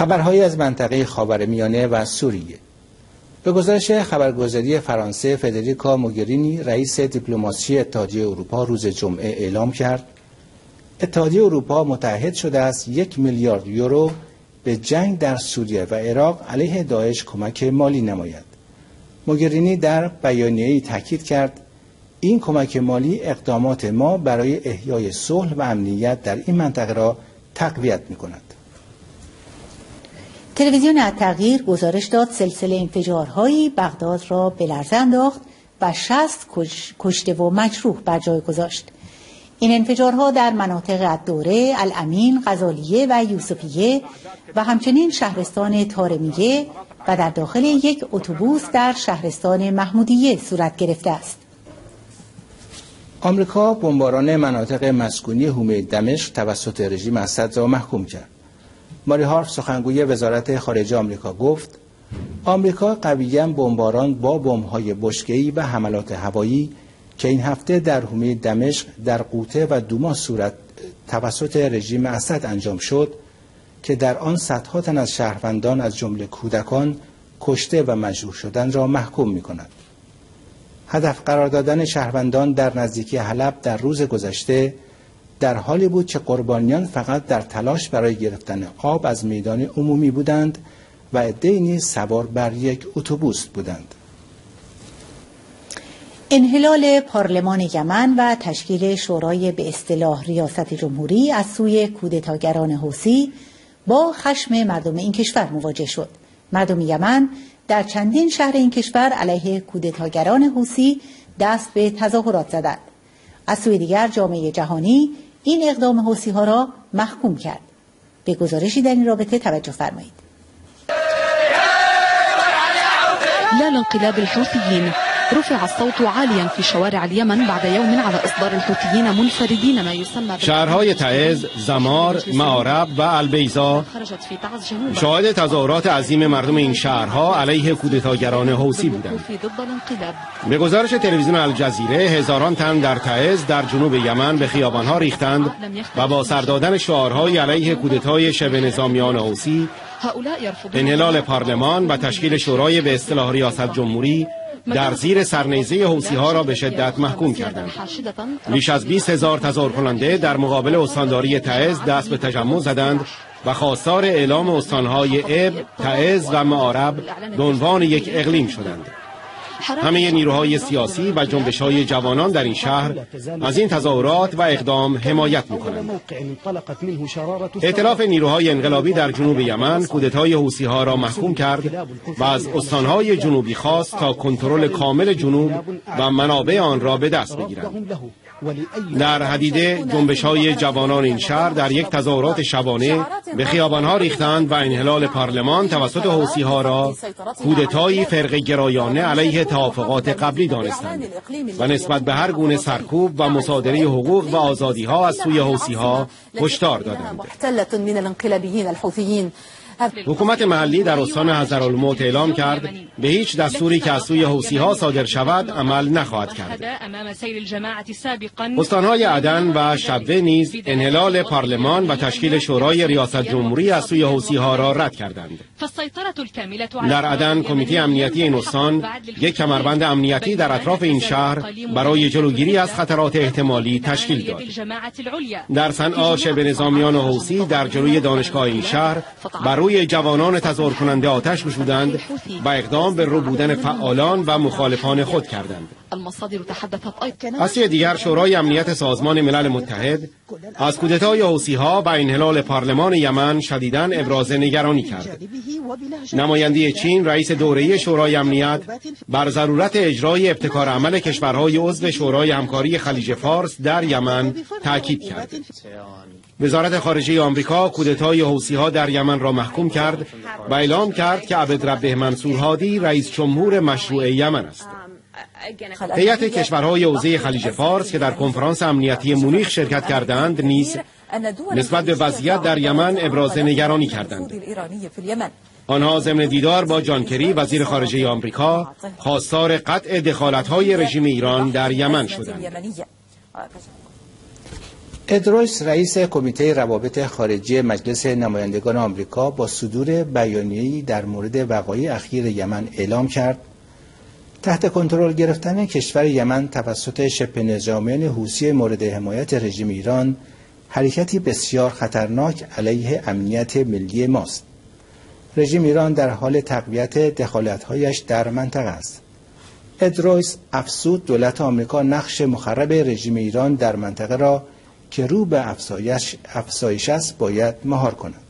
خبرهایی از منطقه خاورمیانه و سوریه به گزارش خبرگزاری فرانسه فدریکا موگرینی رئیس دیپلماسی اتحادیه اروپا روز جمعه اعلام کرد اتحادیه اروپا متحد شده است یک میلیارد یورو به جنگ در سوریه و عراق علیه داعش کمک مالی نماید موگرینی در بیانیه‌ای تاکید کرد این کمک مالی اقدامات ما برای احیای صلح و امنیت در این منطقه را تقویت می کند. تلویزیون التغییر گزارش داد سلسله انفجارهایی بغداد را به لرزه انداخت و شست کش... کشته و مجروح بر جای گذاشت. این انفجارها در مناطق الدوره، الامین، غزالیه و یوسفیه و همچنین شهرستان تارمیه و در داخل یک اتوبوس در شهرستان محمودیه صورت گرفته است. آمریکا بمباران مناطق مسکونی حومه دمشق توسط رژیم اسد را محکوم کرد. ماری هارف سخنگوی وزارت خارجه آمریکا گفت آمریکا قویا بمباران با بمب‌های بشکه‌ای و حملات هوایی که این هفته در حومه دمشق در قوطه و دوما صورت توسط رژیم اسد انجام شد که در آن صدها تن از شهروندان از جمله کودکان کشته و مجروح شدن را محکوم می کند. هدف قرار دادن شهروندان در نزدیکی حلب در روز گذشته در حالی بود که قربانیان فقط در تلاش برای گرفتن آب از میدان عمومی بودند و عدهای نیز سوار بر یک اتوبوس بودند. انحلال پارلمان یمن و تشکیل شورای به اصطلاح ریاست جمهوری از سوی کودتاگران حوسی با خشم مردم این کشور مواجه شد. مردم یمن در چندین شهر این کشور علیه کودتاگران حوسی دست به تظاهرات زدند. از سوی دیگر جامعه جهانی این اقدام حوسی ها را محکوم کرد. به گزارشی در این رابطه توجه فرمایید. لا الانقلاب الحوثيين رفع الصوت عاليا في شوارع اليمن بعد يوم على إصدار الحوثيين منفردين ما يسمى شهرهای تعز، زمار، معارب و البیزا شاهد تظاهرات عظیم مردم این شهرها علیه کودتاگران حوسی بودند. به گزارش تلویزیون الجزیره هزاران تن در تعز در جنوب یمن به خیابانها ریختند و با سردادن شعارهای علیه کودتای شبه نظامیان حوسی انحلال پارلمان و تشکیل شورای به اصطلاح ریاست جمهوری در زیر سرنیزه حوسی ها را به شدت محکوم کردند. بیش از 20 هزار تظاهر کننده در مقابل استانداری تعز دست به تجمع زدند و خواستار اعلام استانهای اب، تعز و معارب به عنوان یک اقلیم شدند. همه نیروهای سیاسی و جنبش های جوانان در این شهر از این تظاهرات و اقدام حمایت می‌کنند. ائتلاف نیروهای انقلابی در جنوب یمن کودتای حوسی ها را محکوم کرد و از استانهای جنوبی خواست تا کنترل کامل جنوب و منابع آن را به دست بگیرند. در حدیده جنبش های جوانان این شهر در یک تظاهرات شبانه به خیابان ها ریختند و انحلال پارلمان توسط حوسی ها را کودتایی فرق گرایانه علیه توافقات قبلی دانستند و نسبت به هر گونه سرکوب و مصادره حقوق و آزادی ها از سوی حوسی ها هشدار دادند. حکومت محلی در استان حضرالموت اعلام کرد به هیچ دستوری که از سوی حوسی ها صادر شود عمل نخواهد کرد. استانهای عدن و شبوه نیز انحلال پارلمان و تشکیل شورای ریاست جمهوری از سوی حوسی ها را رد کردند. در عدن کمیته امنیتی این استان یک کمربند امنیتی در اطراف این شهر برای جلوگیری از خطرات احتمالی تشکیل داد. در صنعا شبه نظامیان حوسی در جلوی دانشگاه این شهر بر روی جوانان تظاهر کننده آتش گشودند و اقدام به رو بودن فعالان و مخالفان خود کردند. از دیگر شورای امنیت سازمان ملل متحد از کودتای حوسی ها و انحلال پارلمان یمن شدیداً ابراز نگرانی کرد. نماینده چین رئیس دوره شورای امنیت بر ضرورت اجرای ابتکار عمل کشورهای عضو شورای همکاری خلیج فارس در یمن تاکید کرد. وزارت خارجه آمریکا کودتای حوسی ها در یمن را محکوم کرد و اعلام کرد که عبدربه منصور هادی رئیس جمهور مشروع یمن است. هیئت کشورهای حوزه خلیج فارس که در کنفرانس امنیتی مونیخ شرکت کردند نیز نسبت به وضعیت در یمن ابراز نگرانی کردند. آنها ضمن دیدار با جان کری وزیر خارجه آمریکا خواستار قطع دخالت‌های رژیم ایران در یمن شدند. ادرویس رئیس کمیته روابط خارجی مجلس نمایندگان آمریکا با صدور بیانیه‌ای در مورد وقایع اخیر یمن اعلام کرد تحت کنترل گرفتن کشور یمن توسط شبه نظامیان حوسی مورد حمایت رژیم ایران حرکتی بسیار خطرناک علیه امنیت ملی ماست. رژیم ایران در حال تقویت دخالتهایش در منطقه است. ادرویس افسود دولت آمریکا نقش مخرب رژیم ایران در منطقه را که رو به افزایش است باید مهار کند.